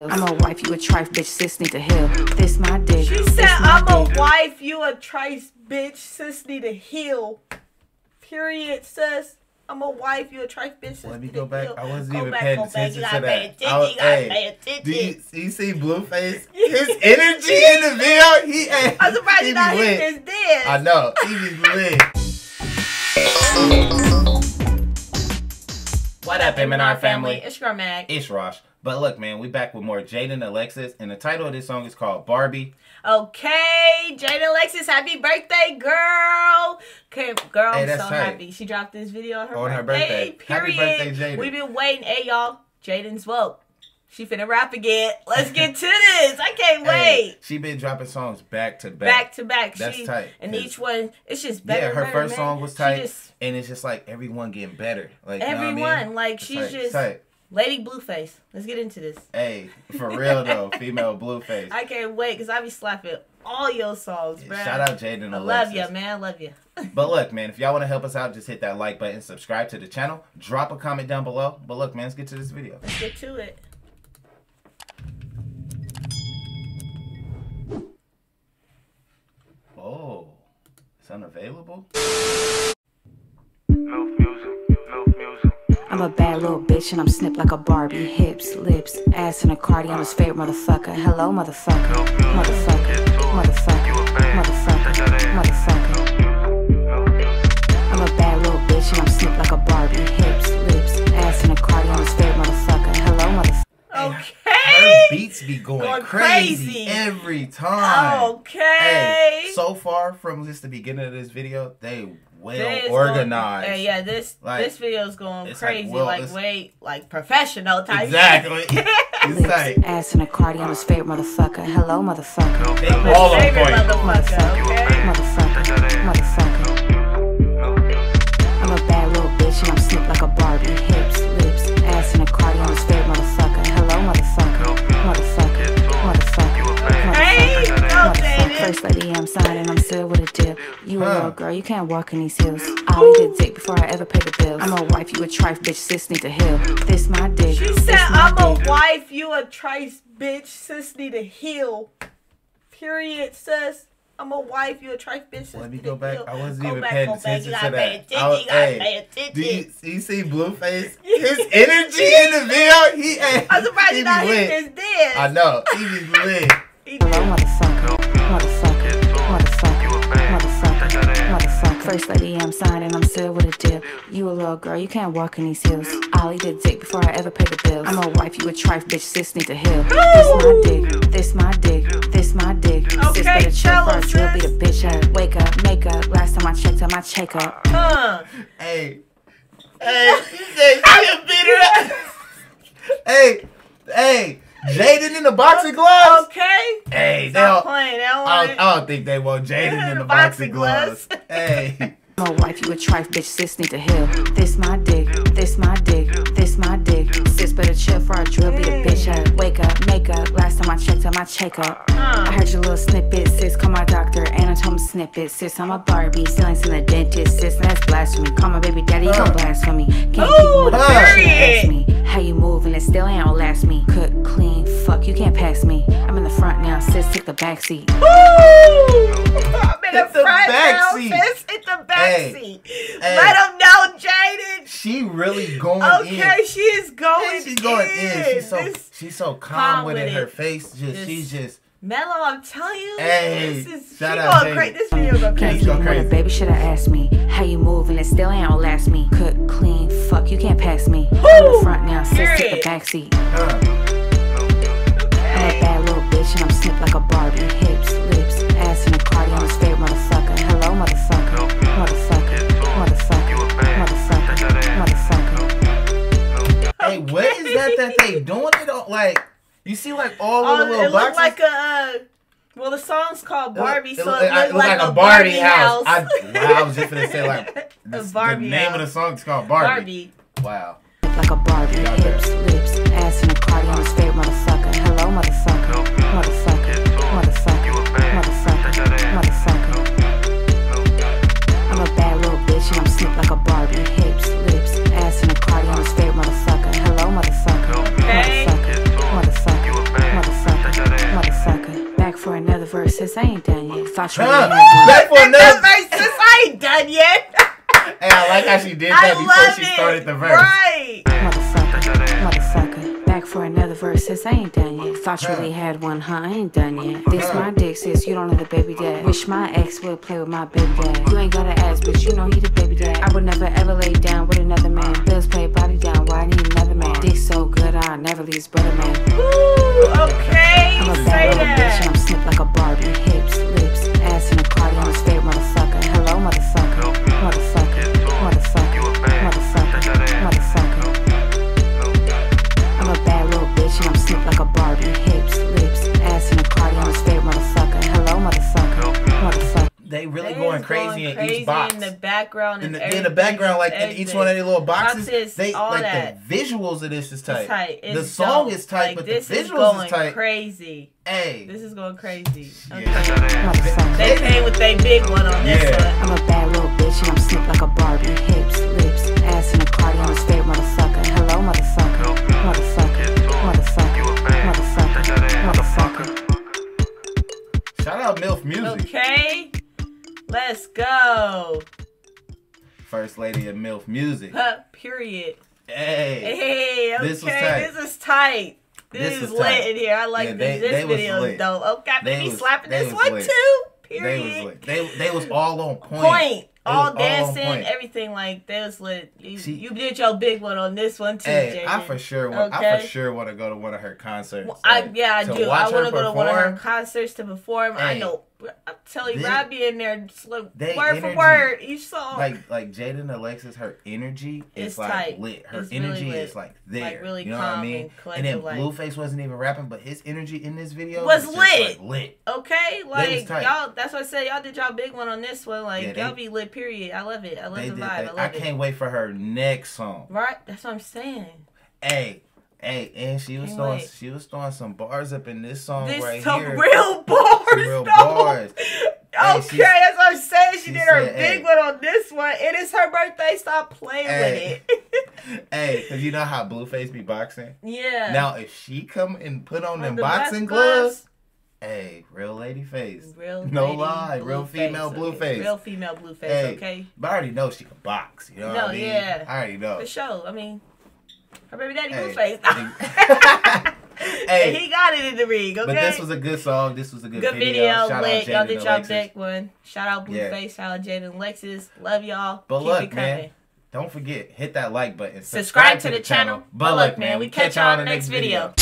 I'm a wife, you a trife, bitch, sis need to heal. This my dick. She said, I'm a wife, you a trice bitch, sis need to heal. Period, sis. I'm a wife, you a trice bitch, sis Let me go back. heal. I wasn't Go even back, paying go back. attention to gotta pay that. attention. I was- you hey, pay attention. Do you, you see Blueface? His energy in the video, he hey, I'm surprised he you be not lit. hit this dance. I know, he be lit. What up, M&R family? It's your Magg. It's Rash. But look, man, we back with more Jaidyn Alexis, and the title of this song is called Barbie. Okay, Jaidyn Alexis, happy birthday, girl. Okay, girl, Hey, I'm so tight. happy. She dropped this video on her On her birthday. birthday. Happy birthday, Jada. We've been waiting. Hey, y'all, Jaidyn's woke. She finna rap again. Let's get to this. I can't Hey, wait. she been dropping songs back to back. Back to back. That's she, tight, And each one, it's just better. yeah, her better, first man. song was tight, just- and it's just like everyone getting better. Like you know what I mean? everyone, like It's she's tight, just tight. Lady Blueface. Let's get into this. Hey, for real though, female Blueface. I can't wait because I be slapping all your songs, bro. Shout out Jaidyn I Alexis. love you, man. I love you. But look, man, if y'all want to help us out, just hit that like button, subscribe to the channel, drop a comment down below. But look, man, let's get to this video. Let's get to it. Oh, it's unavailable. I'm a bad little bitch and I'm snipped like a Barbie. Hips, lips, ass, and a cardi. I'm his favorite motherfucker. Hello, motherfucker. Motherfucker. Motherfucker. Motherfucker. Motherfucker. I'm a bad little bitch and I'm snipped like a Barbie. Hips, lips, ass, and a cardi. I'm his favorite motherfucker. Hello, motherfucker. Her beats be going, Going crazy, crazy. Every time. Okay. Hey, so far from just the beginning of this video, they well This organized. Going, yeah, yeah, this Like, this video is going it's like, crazy. well, Like, it's- wait, like professional type. Exactly. it's like ass, and a cardi. I'm his favorite motherfucker. Hello, motherfucker. they My all on favorite point. motherfucker. Okay. With a. You a Huh. little girl, you can't walk in these heels. I'll eat a dick before I ever pay the bills. I'm a wife, you a trife, bitch. Sis need to heal. This my dick. She this said, "I'm a wife, you a trice bitch. Sis need to heal." Period, sis. I'm a wife, you a trice bitch. Sis Let me need go back. heal. I wasn't Go even back, paying go back. attention You to gotta that. I was- you oh, gotta hey, pay attention. Do you, you see Blueface? His energy in the video, he hey, I'm surprised he you not lit. hit this dance. I know, he be lit. He Hello, did. First lady, I'm signing. I'm still with a deal. You a little girl, you can't walk in these heels. I'll eat a dick before I ever pay the bills. I'm a wife, you a trife, bitch. Sis need to heal. This my dick. This my dick. This my dick. Sis better chill tell for a us, drill. Be the bitch up. Wake up, make up. Last time I checked out my checkup. Huh. Hey, hey, he said she a bitter. hey, hey, Jaidyn in the boxing gloves. Okay. Hey, they Stop don't, playing. They don't I, don't. I don't think they want Jaidyn in the boxing gloves. Hey, I'm wife, you a trife, bitch. Sis need to heal. This my dick. This my dick. This my dick. Sis better chill for a drill. Be the bitch up. Wake up, make up. Last time I checked out my checkup. I heard your little snippet, sis. Call my doctor, anatomy snippet. Sis, I'm a Barbie, still ain't seen a dentist. Sis, that's blasphemy. Call my baby daddy, you Huh. gon' blasphemy. Can't keep Ooh, him with a huh. bitch, ask me. How you moving? It still ain't outlast me. Cook, clean, fuck, you can't pass me. I'm in the front now, sis, take the back seat. Woo! I'm in the the front back now, seat. sis. Hit the back Hey. seat. Hey. Let them know, Jaidyn. she really going Okay, in. she is going in. She's going in. in. She's so This she's so calm, calm with with it. it. Her face just Just- she's just Mellow, I'm telling you. Hey, this is shout she out going Jaidyn. crazy. This video go Can't crazy. keep go him with crazy. a baby, shoulda asked me. How you moving? It still ain't gonna last me. Cook, clean, fuck, you can't pass me. I'm in the front now, sis, take the Period. back seat. uh, I'm a bad little bitch and I'm snipped like a Barbie. Hips, lips, ass, and a cardi. I'm his favorite motherfucker. Hello, motherfucker. Motherfucker. Motherfucker. Motherfucker. Motherfucker. hey, what is that that they doing it on? Like you see, like all of the Oh, little it looked boxes. like a. Uh, well, the song's called Barbie, It so look- it looked it like, a Barbie, house. I, I was just gonna say like this- the name of the house. song is called Barbie. Barbie. Wow. Like a Barbie. Sis. I ain't done yet. Thought you Huh? really had one. Back for another. sis, I ain't done yet. Hey, I like how she did I that before love she it. started the verse. Right. Motherfucker, motherfucker. Back for another verse, sis. I ain't done yet. Thought you really had one, huh? I ain't done yet. This my dick, sis. You don't know the baby dad. Wish my ex would play with my baby dad. You ain't gotta ask, bitch. You know he the baby dad. I would never ever lay down with another man. Bills play body down. Why I need another man? Dick so good, I'll never leave brother man. Ooh, okay. I'm a Say bad little bitch and. I'm snipped like a Barbie. Hips, They crazy in each box. In the background in the, in the background, like in each one of their little boxes, Boxes, they all like that. the visuals of this is tight. It's tight. the song dope. is tight, Like, but the this is going is tight. crazy. Hey, This is going crazy. Okay. Yeah. Motherfucker. They came with their big one on this Yeah. one. I'm a bad little bitch and I'm slick like a Barbie. Hips, lips, ass in a party. I'm his favorite motherfucker. Hello, motherfucker. Motherfucker. Motherfucker. Motherfucker. Motherfucker. shout out MILF Music, Okay. Let's go. first lady of MILF Music. Huh, period. Hey, Hey, okay. This was tight. This is tight. This, This is lit tight. in here. I like Yeah, this. they- this they video is dope. Oh, okay, They maybe was- slapping this one lit. too. they Period. was lit. They they was all on point. Point. They All dancing, point. everything like they was lit. You, See- you did your big one on this one too, Hey, I for sure want. I for sure want to go to one of her concerts. Well, I yeah, I do. I want to go to one of her concerts to perform. I know. I'm telling you, They- I'd be in there like, They word for word each song. like like Jaidyn Alexis, her energy It's is like tight. lit. Her It's really energy lit. is like there. Like, really you know what I mean? and And, then like- Blueface wasn't even rapping, but his energy in this video Was lit. Like, lit. okay, like tight. y'all. That's what I said. Y'all did y'all big one on this one. Like Yeah, they- y'all be lit. Period. I love it. I love They the vibe. that. I love I can't wait for her next song. Right. That's what I'm saying. Hey, hey, and she was Can't throwing wait. she was throwing some bars up in this song This right here. real bars. Some real bars. Okay, she- that's what I'm saying. She, she did her said, big hey. one on this one. It is her birthday. Stop playing Hey. with it. hey, cause you know how Blueface be boxing. yeah. Now if she come and put on On them the boxing back gloves, hey, real lady face. Real No lady lie, real female face, blue okay. face. Real female blue face. Hey. Okay. But I already know she can box. You know what No, I mean? yeah. I already know. For sure. I mean, her baby daddy Hey. blue face. Hey. he got it in the ring. Okay. But this was a good song. This was a good, Good video. video, Shout lit. out Y'all did y'all big one. Shout out Yeah. Blueface. Shout out Jaidyn Lexus. Love y'all. But Keep look, man, Don't forget, hit that like button. Subscribe to the channel. But look, man, we catch y'all on the next video.